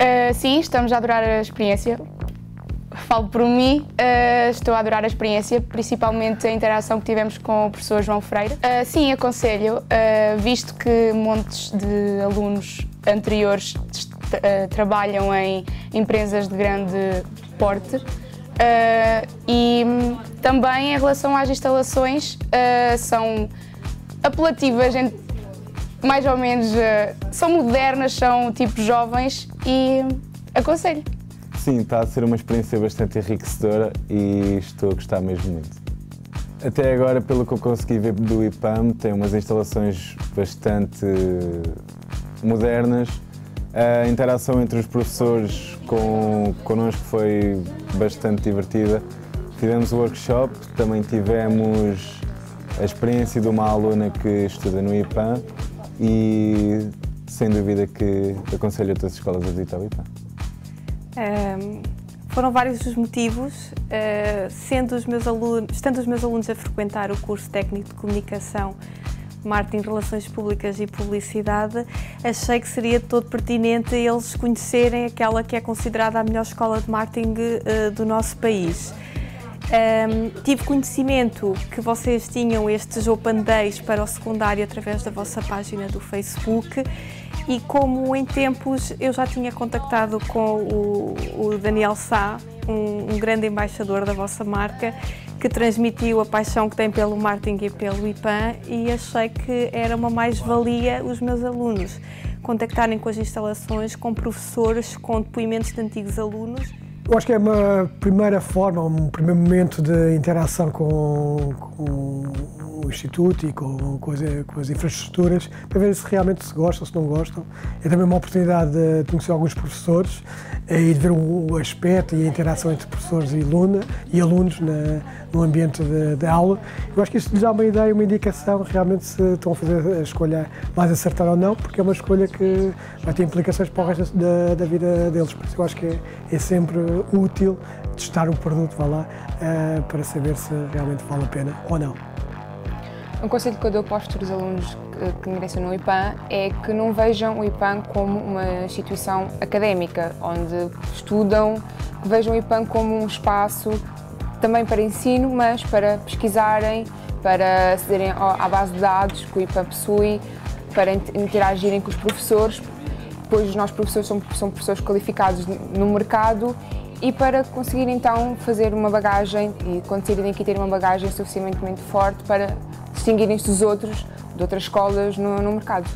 Uh, sim, estamos a adorar a experiência. Falo por mim, uh, estou a adorar a experiência, principalmente a interação que tivemos com o professor João Freire. Uh, sim, aconselho, visto que montes de alunos anteriores trabalham em empresas de grande porte e também em relação às instalações são apelativas mais ou menos são modernas, são tipo jovens e aconselho. Sim, está a ser uma experiência bastante enriquecedora e estou a gostar mesmo muito. Até agora, pelo que eu consegui ver do IPAM, tem umas instalações bastante modernas. A interação entre os professores com, connosco foi bastante divertida. Tivemos o workshop, também tivemos a experiência de uma aluna que estuda no IPAM e sem dúvida que aconselho a todas as escolas a visitar o IPA. Foram vários os motivos, uh, sendo os meus alunos, estando os meus alunos a frequentar o curso técnico de comunicação, marketing, relações públicas e publicidade, achei que seria todo pertinente eles conhecerem aquela que é considerada a melhor escola de marketing uh, do nosso país. Um, tive conhecimento que vocês tinham estes Open Days para o secundário através da vossa página do Facebook e como em tempos eu já tinha contactado com o, o Daniel Sá, um, um, grande embaixador da vossa marca, que transmitiu a paixão que tem pelo marketing e pelo IPAN e achei que era uma mais-valia os meus alunos contactarem com as instalações, com professores, com depoimentos de antigos alunos eu acho que é uma primeira forma, um primeiro momento de interação com, com o Instituto e com, com, as, com, as, infraestruturas para ver se realmente se gostam, se não gostam. É também uma oportunidade de conhecer alguns professores e de ver o aspecto e a interação entre professores e, aluna, e alunos na, no ambiente de, aula. Eu acho que isto lhes dá uma ideia, uma indicação realmente se estão a fazer a escolha mais acertada ou não, porque é uma escolha que vai ter implicações para o resto da, da vida deles. Por isso eu acho que é, é sempre útil testar o produto, vá lá, uh, para saber se realmente vale a pena ou não. Um conselho que eu dou para os futuros alunos que ingressam no IPAM é que não vejam o IPAM como uma instituição académica, onde estudam, que vejam o IPAM como um espaço também para ensino, mas para pesquisarem, para acederem à base de dados que o IPAM possui, para interagirem com os professores, pois os nossos professores são, são professores qualificados no mercado e para conseguir então fazer uma bagagem e quando saírem aqui ter uma bagagem suficientemente forte para distinguirem-se dos outros, de outras escolas no, no mercado.